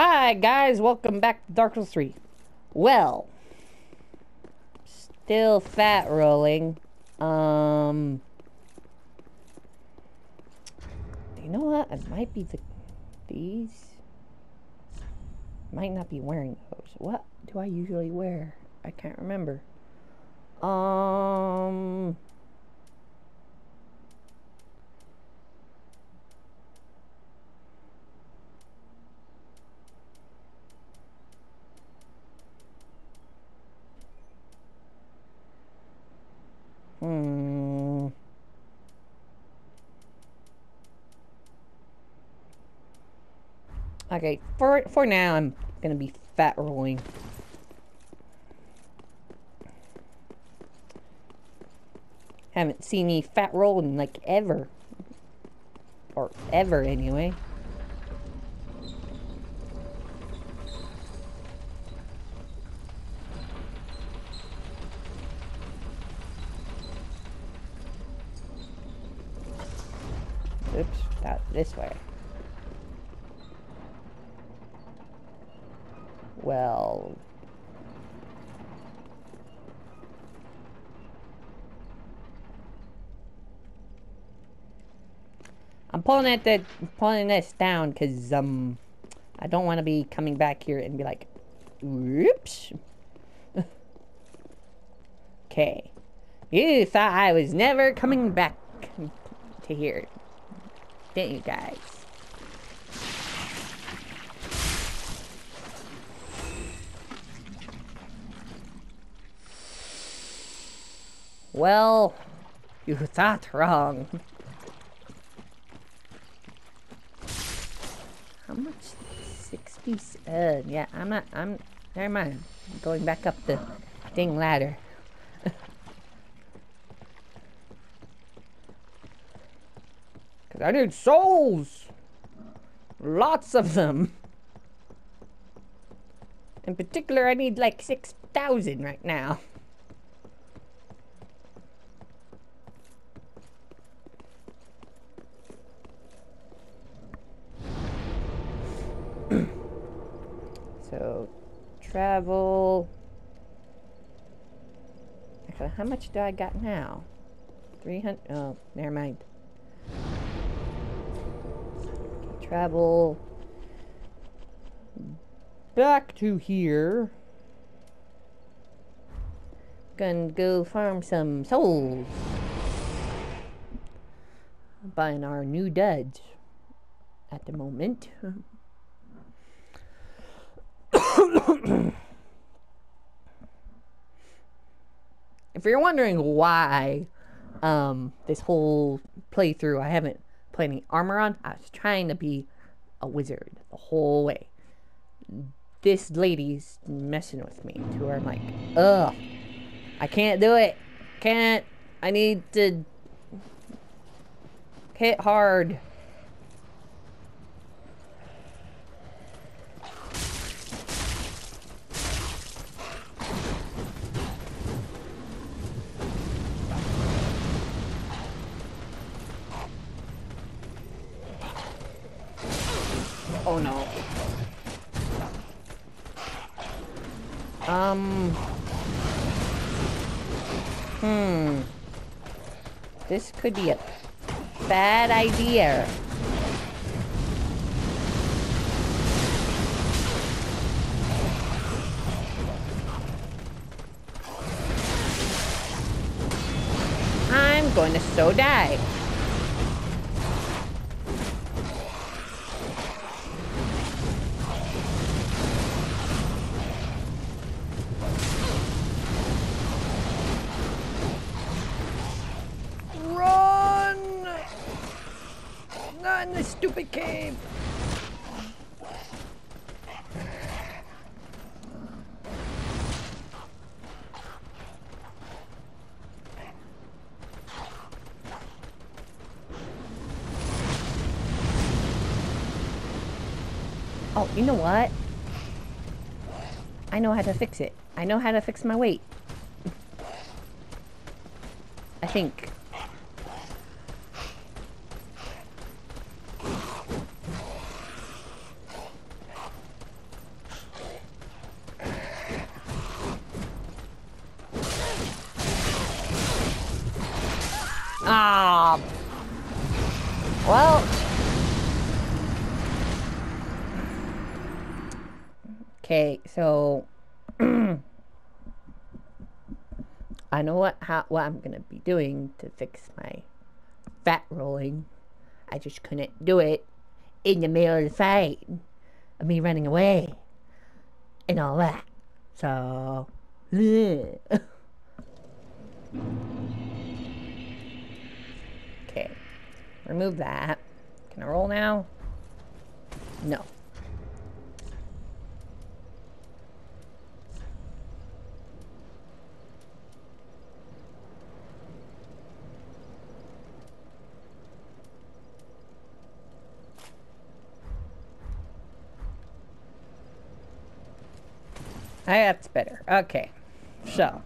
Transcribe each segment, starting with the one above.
Hi guys, welcome back to Dark Souls 3. Well, still fat rolling. Um, you know what? It might be the these. Might not be wearing those. What do I usually wear? I can't remember. Um. Okay, for for now, I'm gonna be fat rolling. Haven't seen me fat rolling like ever, or ever anyway. Oops, that this way. Well. I'm pulling at the pulling this down because um I don't want to be coming back here and be like, whoops. Okay. You thought I was never coming back to here, didn't you guys? Well, you thought wrong. How much? 60? Uh, yeah, I'm not, I'm, never mind. I'm going back up the ding ladder. Cause I need souls! Lots of them! In particular, I need like 6,000 right now. So, travel. Actually, how much do I got now? 300. Oh, never mind. Travel back to here. Gonna go farm some souls. Buying our new duds at the moment. if you're wondering why um, this whole playthrough I haven't put any armor on, I was trying to be a wizard the whole way. This lady's messing with me to where I'm like, ugh, I can't do it. Can't. I need to hit hard. Oh no. Um. Hmm. This could be a bad idea. I'm going to so die. Stupid cave! Oh, you know what? I know how to fix it. I know how to fix my weight. I think. Ah. Well. Okay, so I know what how, what I'm gonna be doing to fix my fat rolling. I just couldn't do it in the middle of the fight of me running away and all that. So. Remove that. Can I roll now? No. That's better. Okay. So.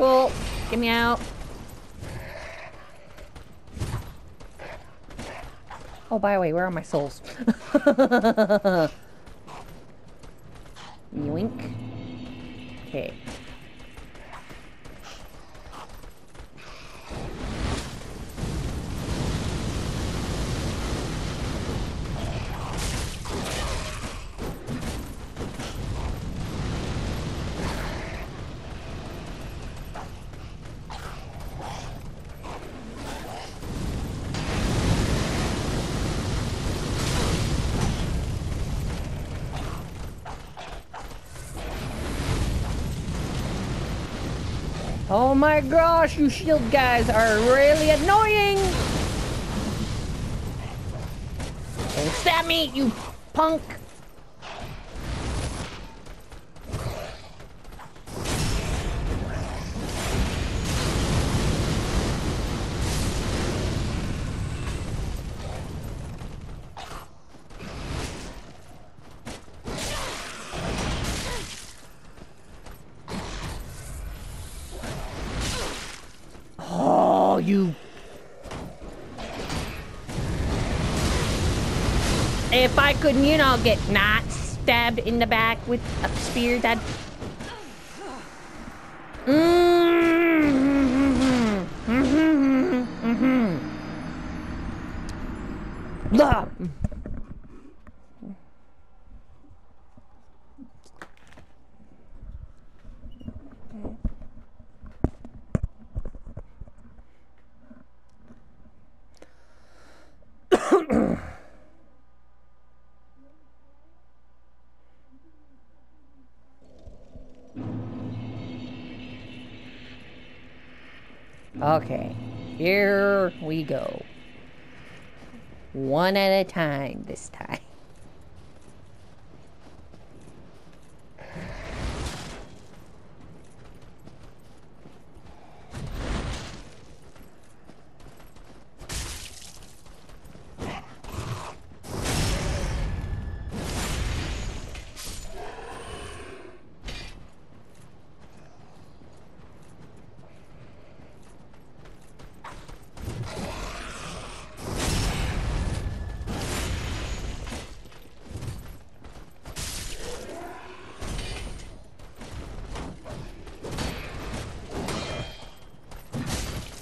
Cool. Get me out. Oh, by the way, where are my souls? Yoink. Okay. Oh my gosh, you shield guys are really annoying! Don't stab me, you punk! You... If I could, you know, get not stabbed in the back with a spear, that... Mm-hmm. Mm-hmm. Mm-hmm. Blah. Okay, here we go. One at a time this time.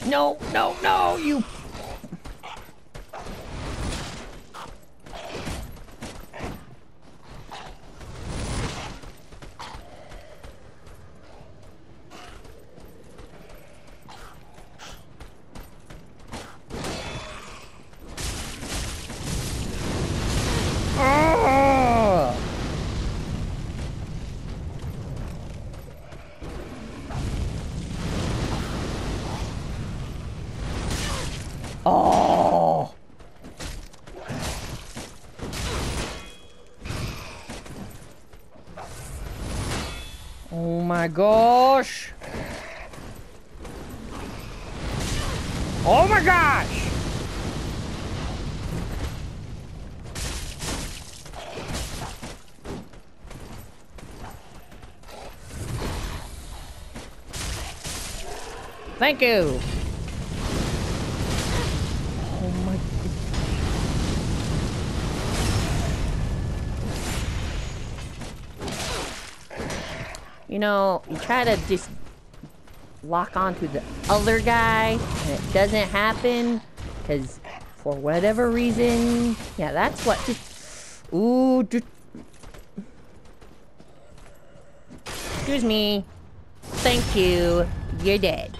No, no, no, you... my gosh. Oh my gosh. Thank you. You know, you try to just lock onto the other guy and it doesn't happen because for whatever reason, yeah, that's what. Ooh, excuse me. Thank you. You're dead.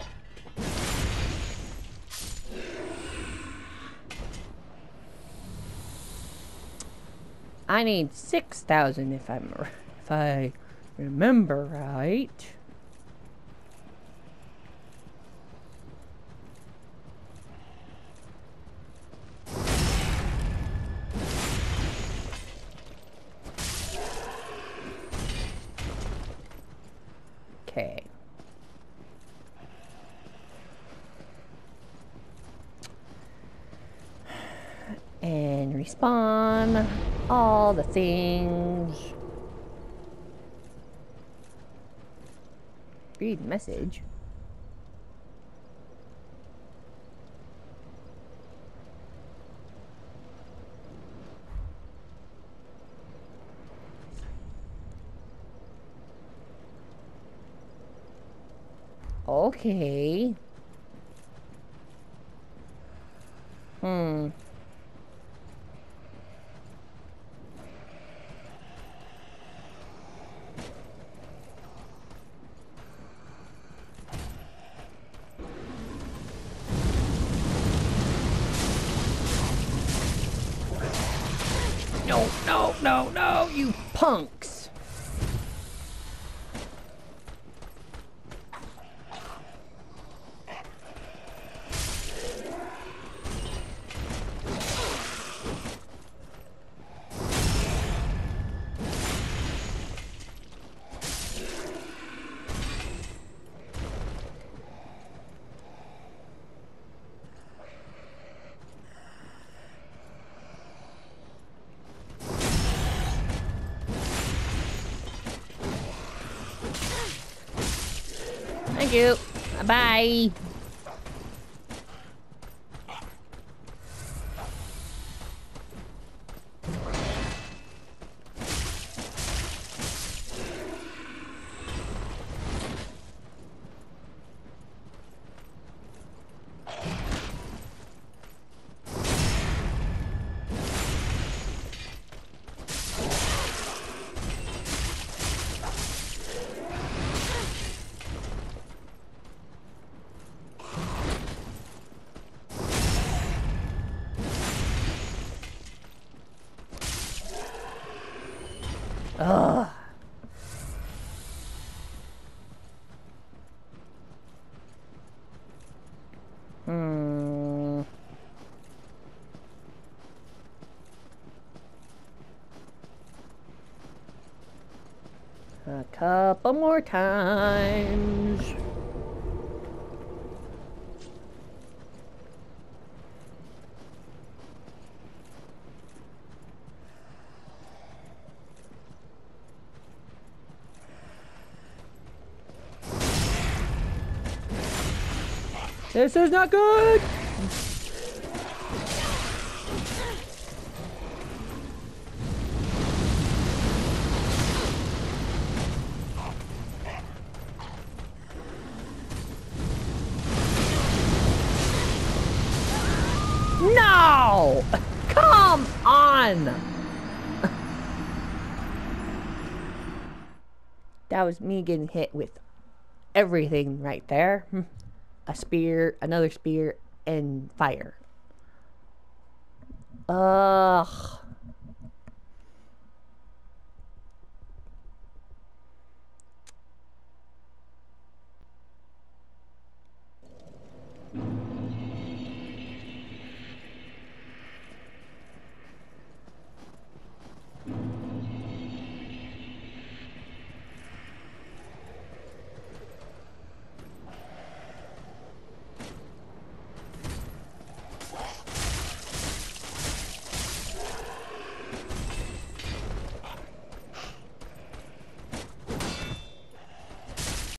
I need 6,000 if I'm if I remember right. Okay. And respawn all the things. Read message. Okay. Hmm. No, no, no, no, you punks. Thank you. Bye. Ugh. Hmm. A couple more times. This is not good! No! Come on! that was me getting hit with everything right there. A spear, another spear, and fire. Ugh.